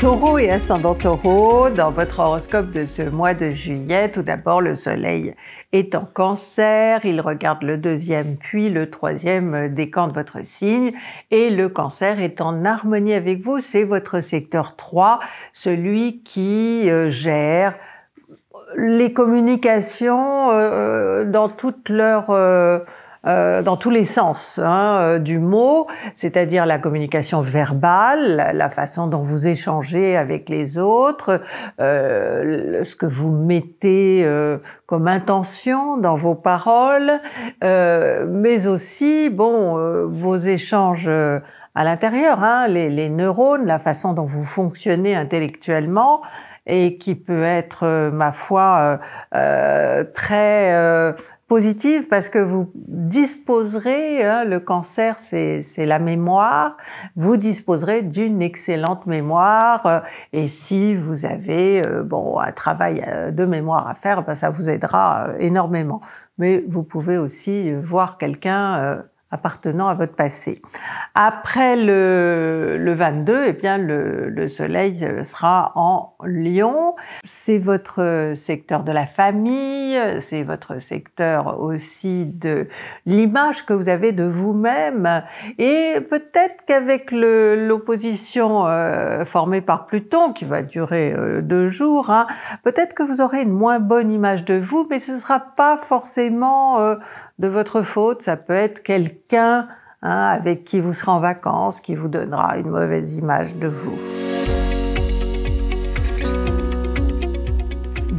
Taureau et ascendant taureau, dans votre horoscope de ce mois de juillet, tout d'abord le soleil est en cancer, il regarde le deuxième puis le troisième décan de votre signe et le cancer est en harmonie avec vous, c'est votre secteur 3, celui qui euh, gère les communications euh, dans toute leur... Euh, euh, dans tous les sens hein, euh, du mot, c'est-à-dire la communication verbale, la, façon dont vous échangez avec les autres, euh, ce que vous mettez euh, comme intention dans vos paroles, mais aussi bon vos échanges à l'intérieur, hein, les, les neurones, la façon dont vous fonctionnez intellectuellement et qui peut être, ma foi, euh, très positive parce que vous disposerez, hein, le cancer c'est la mémoire, vous disposerez d'une excellente mémoire euh, et si vous avez euh, bon un travail euh, de mémoire à faire, ben, ça vous aidera énormément. Mais vous pouvez aussi voir quelqu'un appartenant à votre passé. Après le, le 22, eh bien le, le, soleil sera en lion. C'est votre secteur de la famille, c'est votre secteur aussi de l'image que vous avez de vous-même. Et peut-être qu'avec l'opposition euh, formée par Pluton, qui va durer euh, deux jours, hein, peut-être que vous aurez une moins bonne image de vous, mais ce ne sera pas forcément euh, de votre faute, ça peut être quelqu'un hein, avec qui vous serez en vacances, qui vous donnera une mauvaise image de vous.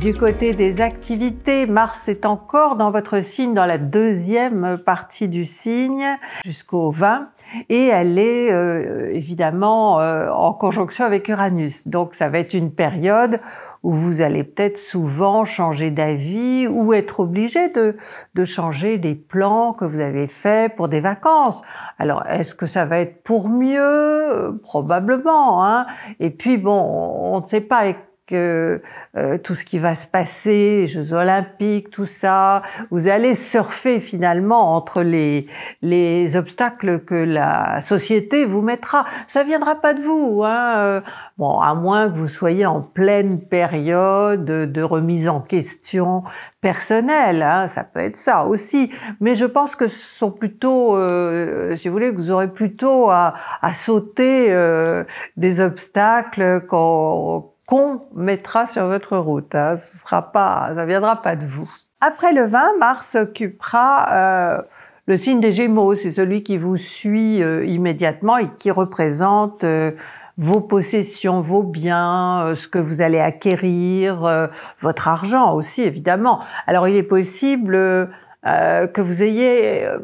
Du côté des activités, Mars est encore dans votre signe, dans la deuxième partie du signe, jusqu'au 20, et elle est euh, évidemment euh, en conjonction avec Uranus. Donc ça va être une période où vous allez peut-être souvent changer d'avis ou être obligé de, de changer des plans que vous avez faits pour des vacances. Alors, est-ce que ça va être pour mieux? Probablement. Hein Et puis, bon, on ne sait pas que euh, tout ce qui va se passer, les Jeux Olympiques, tout ça, vous allez surfer finalement entre les les obstacles que la société vous mettra. Ça viendra pas de vous, hein. Euh, bon, à moins que vous soyez en pleine période de remise en question personnelle, hein, ça peut être ça aussi. Mais je pense que ce sont plutôt, euh, si vous voulez, que vous aurez plutôt à, à sauter euh, des obstacles qu'on qu'on mettra sur votre route. Hein. Ce sera pas, ça viendra pas de vous. Après le 20, Mars occupera euh, le signe des Gémeaux. C'est celui qui vous suit euh, immédiatement et qui représente euh, vos possessions, vos biens, euh, ce que vous allez acquérir, votre argent aussi évidemment. Alors il est possible euh, que vous ayez euh,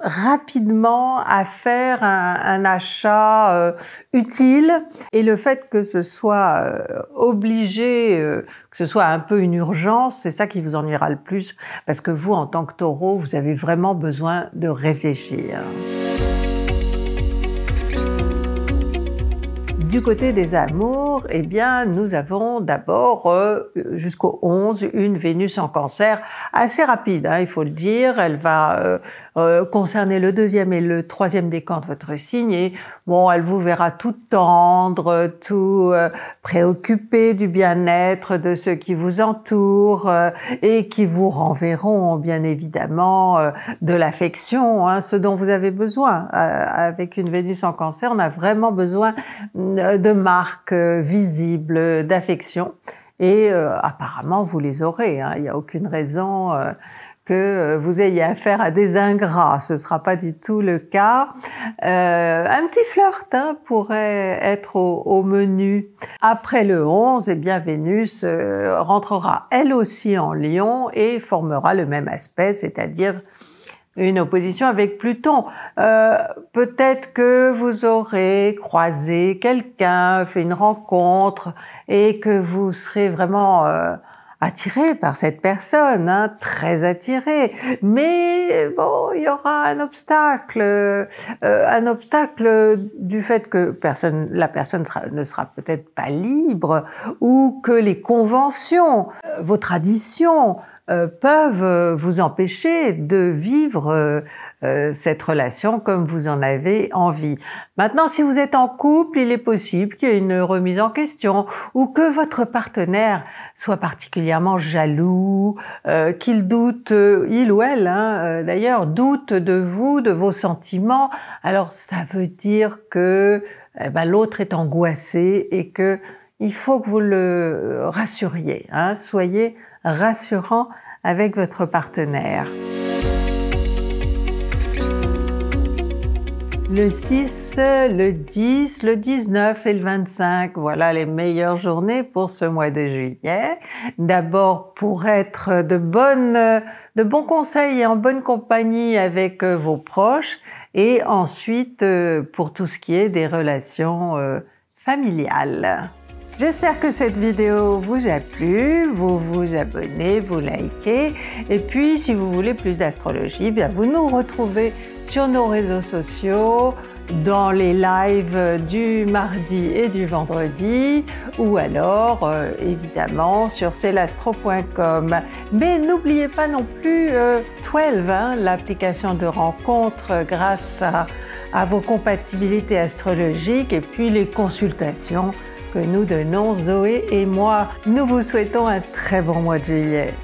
rapidement à faire un, achat euh, utile et le fait que ce soit obligé, que ce soit un peu une urgence, c'est ça qui vous ennuiera le plus parce que vous, en tant que taureau, vous avez vraiment besoin de réfléchir. Du côté des amours, eh bien, nous avons d'abord euh, jusqu'au 11 une Vénus en cancer assez rapide, hein, il faut le dire. Elle va euh, euh, concerner le deuxième et le troisième décan de votre signe et bon, elle vous verra tout tendre, tout préoccupé du bien-être de ceux qui vous entourent et qui vous renverront bien évidemment de l'affection, hein, ce dont vous avez besoin. avec une Vénus en cancer, on a vraiment besoin euh, de marques euh, visibles d'affection. Et euh, apparemment, vous les aurez. Hein. Il n'y a aucune raison que vous ayez affaire à des ingrats. Ce ne sera pas du tout le cas. un petit flirt hein, pourrait être au, menu. Après le 11, eh bien, Vénus rentrera elle aussi en Lion et formera le même aspect, c'est-à-dire une opposition avec Pluton. Euh, Peut-être que vous aurez croisé quelqu'un, fait une rencontre et que vous serez vraiment euh, attiré par cette personne, hein, très attiré. Mais bon, il y aura un obstacle, euh, un obstacle du fait que personne, la personne ne sera peut-être pas libre ou que les conventions, euh, vos traditions, euh, peuvent euh, vous empêcher de vivre euh, cette relation comme vous en avez envie. Maintenant, si vous êtes en couple, il est possible qu'il y ait une remise en question ou que votre partenaire soit particulièrement jaloux, qu'il doute, il ou elle hein, d'ailleurs, doute de vous, de vos sentiments. Alors ça veut dire que eh ben, l'autre est angoissé et que il faut que vous le rassuriez. Hein. Soyez rassurant avec votre partenaire. Le 6, le 10, le 19 et le 25, voilà les meilleures journées pour ce mois de juillet. D'abord pour être de, bonnes, de bons conseils et en bonne compagnie avec euh, vos proches et ensuite euh, pour tout ce qui est des relations euh, familiales. J'espère que cette vidéo vous a plu, vous vous abonnez, vous likez, et puis si vous voulez plus d'astrologie, bien vous nous retrouvez sur nos réseaux sociaux, dans les lives du mardi et du vendredi, ou alors euh, évidemment sur celastro.com. Mais n'oubliez pas non plus 12, euh, hein, l'application de rencontre grâce à, à vos compatibilités astrologiques et puis les consultations que nous donnons, Zoé et moi. Nous vous souhaitons un très bon mois de juillet.